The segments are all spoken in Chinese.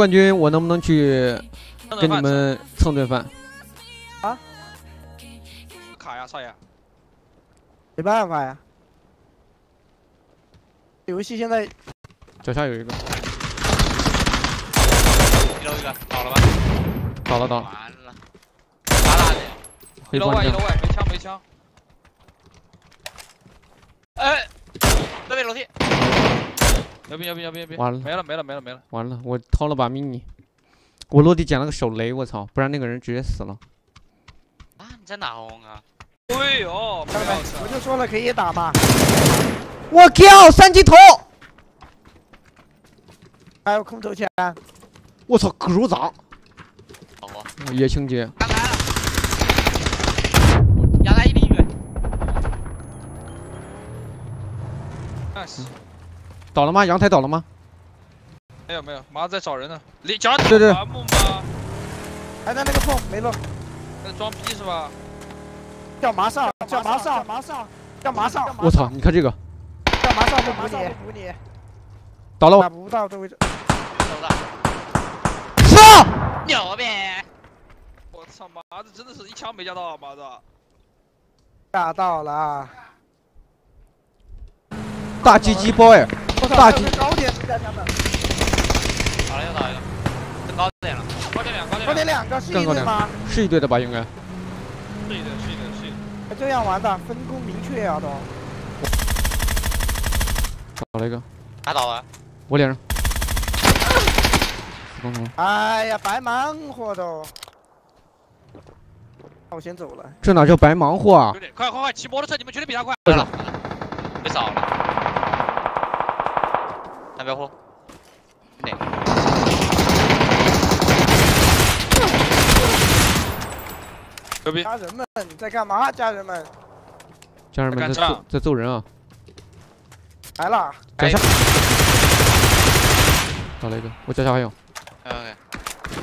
冠军，我能不能去跟你们蹭顿饭？啊？卡呀，少爷。没办法呀。游戏现在脚下有一个。一楼一个倒了吧？倒了倒了。完了。打哪的？一楼外一楼外没枪没枪。哎，那边楼梯。牛逼牛逼牛逼牛逼！完了，没了没了没了没了！完了，我掏了把 mini，我落地捡了个手雷，我操，不然那个人直接死了。啊，你在哪红啊？哎呦，我就说了可以打吧。我靠，三级头！还有空投枪。我操，狗杂！好啊。叶青姐。刚来了。压他一米远。那是。倒了吗？阳台倒了吗？没有没有，马上在找人呢。你家对对。伐木吗？还在那个缝没漏。在装逼是吧？叫马上，叫马上，马上，叫马上。我操！你看这个。叫马上不补你，补你。倒了。打不到这位置。走了。上。牛逼！我操，妈的，真的是一枪没架到，妈的。架到了。大鸡鸡 boy。大鸡。高点是加强的。打了又打一个，这高点了，高点两高点。高点两个是一队的吗？是一队的吧，应该。是一队是一队是一队。这样玩的，分工明确啊都。倒了一个。打倒了。我脸上。哎呀，白忙活都。那我先走了。这哪叫白忙活啊？快快快，骑摩托车，你们绝对比他快。对了，别扫了。那边货。哪？牛逼！家人们你在干嘛？家人们。家人们在揍在揍人啊！来了。脚下。找了一个，我脚下还有。OK。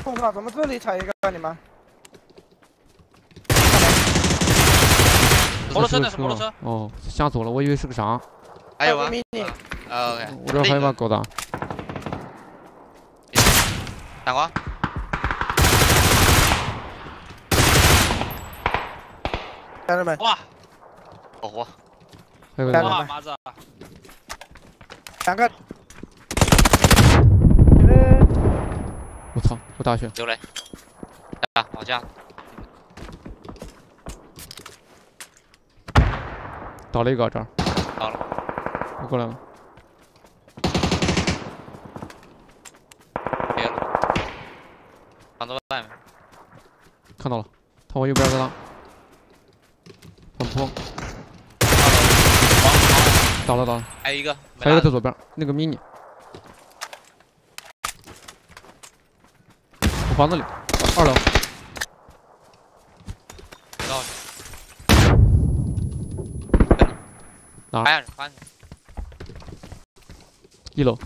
我靠！怎么这里踩一个你们？摩托车那是摩托车。哦，吓死我了，我以为是个啥。还有吗？OK。我这还有把狗的。闪光。家人们。哇！好活。还有个。哇，麻子。两个。我操！我大血。丢雷。啊，往下。倒了一个这儿。倒了。我过来了。别了。藏在外面。看到了，他往右边在拉。反坡。倒了倒了。还有一个。还有一个在左边，那个 mini。我房子里，二楼。到。哪？一楼。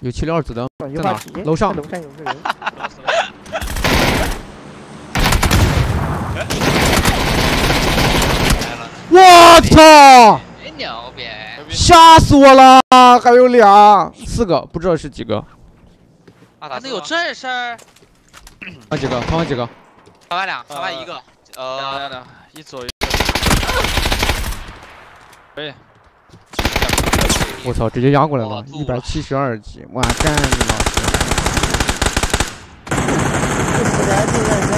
有七六二子弹在哪？楼上。楼上有个人。我操！牛逼！吓死我了！还有俩，四个，不知道是几个。啊，咋能有这事儿？换几个？换几个？换完俩，换完一个。呃，一左一。可以。我操，直接压过来了，一百七十二级，哇，干你老！的就。